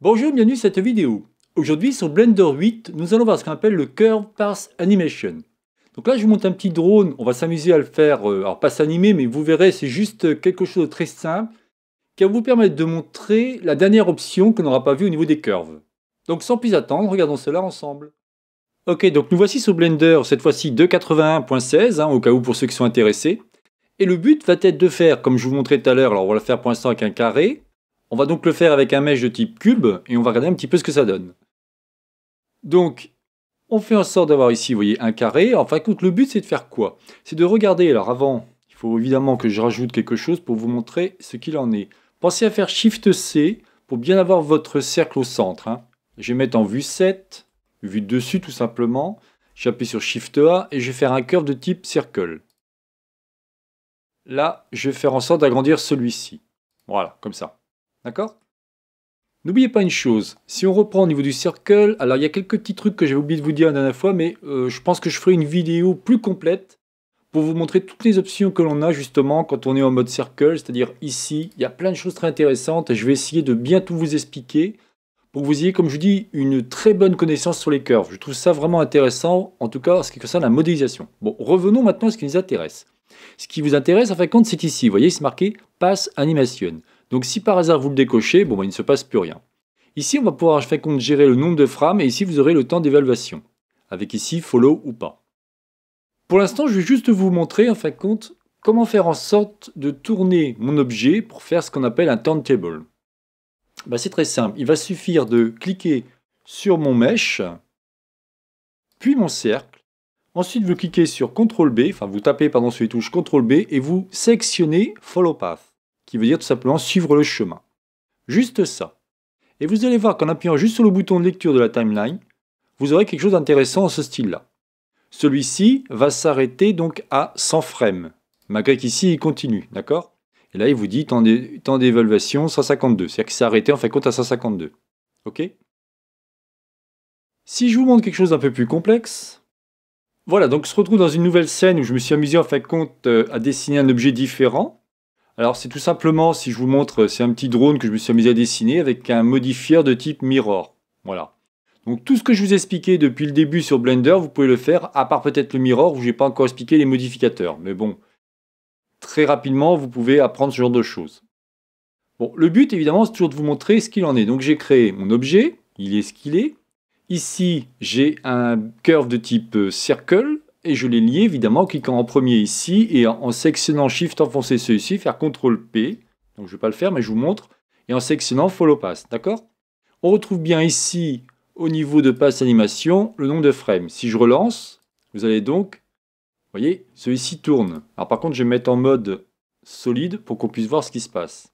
Bonjour, bienvenue à cette vidéo. Aujourd'hui sur Blender 8, nous allons voir ce qu'on appelle le Curve Path Animation. Donc là je vous montre un petit drone, on va s'amuser à le faire, euh, alors pas s'animer mais vous verrez c'est juste quelque chose de très simple qui va vous permettre de montrer la dernière option qu'on n'aura pas vue au niveau des curves. Donc sans plus attendre, regardons cela ensemble. Ok, donc nous voici sur Blender, cette fois-ci 281.16, hein, au cas où pour ceux qui sont intéressés. Et le but va être de faire, comme je vous montrais tout à l'heure, alors on va le faire pour l'instant avec un carré, on va donc le faire avec un mesh de type cube et on va regarder un petit peu ce que ça donne. Donc, on fait en sorte d'avoir ici, vous voyez, un carré. Enfin, écoute, le but c'est de faire quoi? C'est de regarder. Alors avant, il faut évidemment que je rajoute quelque chose pour vous montrer ce qu'il en est. Pensez à faire Shift C pour bien avoir votre cercle au centre. Hein. Je vais mettre en vue 7, vue dessus tout simplement. J'appuie sur Shift A et je vais faire un curve de type circle. Là, je vais faire en sorte d'agrandir celui-ci. Voilà, comme ça. D'accord? N'oubliez pas une chose, si on reprend au niveau du circle, alors il y a quelques petits trucs que j'ai oublié de vous dire la dernière fois, mais euh, je pense que je ferai une vidéo plus complète pour vous montrer toutes les options que l'on a justement quand on est en mode circle, c'est-à-dire ici, il y a plein de choses très intéressantes et je vais essayer de bien tout vous expliquer pour que vous ayez, comme je dis, une très bonne connaissance sur les curves. Je trouve ça vraiment intéressant, en tout cas en ce qui concerne la modélisation. Bon, revenons maintenant à ce qui nous intéresse. Ce qui vous intéresse, en fin de compte, c'est ici, vous voyez, c'est marqué Pass Animation. Donc si par hasard vous le décochez, bon, bah, il ne se passe plus rien. Ici, on va pouvoir compte gérer le nombre de frames et ici, vous aurez le temps d'évaluation. Avec ici, follow ou pas. Pour l'instant, je vais juste vous montrer, en fin de compte, comment faire en sorte de tourner mon objet pour faire ce qu'on appelle un turntable. Bah, c'est très simple. Il va suffire de cliquer sur mon mesh, puis mon cercle. Ensuite, vous cliquez sur CTRL B, enfin vous tapez sur les touches CTRL B et vous sélectionnez Follow Path qui veut dire tout simplement suivre le chemin. Juste ça. Et vous allez voir qu'en appuyant juste sur le bouton de lecture de la timeline, vous aurez quelque chose d'intéressant en ce style-là. Celui-ci va s'arrêter donc à 100 frames, malgré qu'ici il continue, d'accord? Et là il vous dit temps d'évaluation 152, c'est-à-dire qu'il s'est arrêté en fait compte à 152. Ok? Si je vous montre quelque chose d'un peu plus complexe, voilà, donc on se retrouve dans une nouvelle scène où je me suis amusé en fait compte euh, à dessiner un objet différent. Alors c'est tout simplement, si je vous montre, c'est un petit drone que je me suis amusé à dessiner avec un modifieur de type mirror. Voilà. Donc tout ce que je vous ai expliqué depuis le début sur Blender, vous pouvez le faire, à part peut-être le mirror où je n'ai pas encore expliqué les modificateurs. Mais bon, très rapidement, vous pouvez apprendre ce genre de choses. Bon, le but évidemment, c'est toujours de vous montrer ce qu'il en est. Donc j'ai créé mon objet, il est ce qu'il est. Ici, j'ai un curve de type euh, circle et je l'ai lié évidemment en cliquant en premier ici et en, sélectionnant Shift enfoncé celui-ci, faire CTRL P. Donc je ne vais pas le faire mais je vous montre. Et en sélectionnant Follow Pass, d'accord? On retrouve bien ici au niveau de passe animation le nombre de frames. Si je relance, vous allez donc, vous voyez, celui-ci tourne. Alors par contre je vais mettre en mode solide pour qu'on puisse voir ce qui se passe.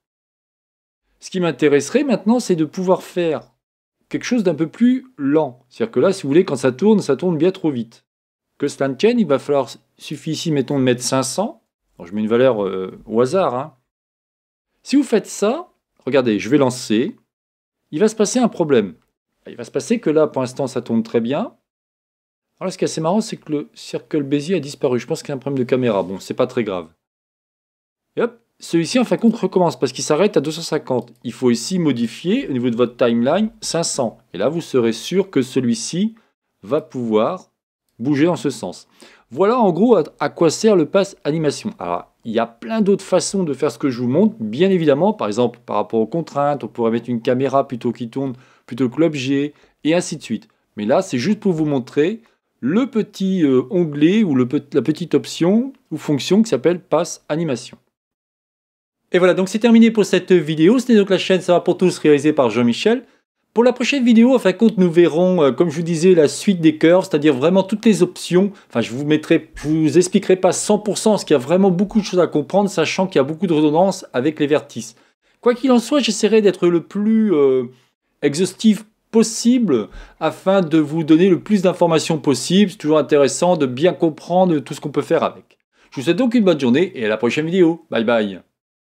Ce qui m'intéresserait maintenant c'est de pouvoir faire quelque chose d'un peu plus lent. C'est-à-dire que là, si vous voulez, quand ça tourne, ça tourne bien trop vite que cela tienne, il va falloir, suffit ici, mettons, de mettre 500. je mets une valeur euh, au hasard. Hein. Si vous faites ça, regardez, je vais lancer. Il va se passer un problème. Il va se passer que là, pour l'instant, ça tourne très bien. Alors, ce qui est assez marrant, c'est que le Circle Bézier a disparu. Je pense qu'il y a un problème de caméra. Bon, c'est pas très grave. Et hop, celui-ci, en fin de compte, recommence parce qu'il s'arrête à 250. Il faut ici modifier au niveau de votre timeline 500. Et là, vous serez sûr que celui-ci va pouvoir bouger dans ce sens. Voilà en gros à, quoi sert le pass animation. Alors, il y a plein d'autres façons de faire ce que je vous montre, bien évidemment, par exemple par rapport aux contraintes, on pourrait mettre une caméra plutôt qui tourne plutôt que l'objet, et ainsi de suite. Mais là, c'est juste pour vous montrer le petit euh, onglet ou la petite option ou fonction qui s'appelle pass animation. Et voilà, donc c'est terminé pour cette vidéo. C'était donc la chaîne Ça va pour tous réalisée par Jean-Michel. Pour la prochaine vidéo, en fin de compte, nous verrons, euh, comme je vous disais, la suite des curves, c'est-à-dire vraiment toutes les options. Enfin, je vous mettrai, je vous expliquerai pas 100%, parce qu'il y a vraiment beaucoup de choses à comprendre, sachant qu'il y a beaucoup de redondance avec les vertices. Quoi qu'il en soit, j'essaierai d'être le plus euh, exhaustif possible afin de vous donner le plus d'informations possible. C'est toujours intéressant de bien comprendre tout ce qu'on peut faire avec. Je vous souhaite donc une bonne journée et à la prochaine vidéo. Bye bye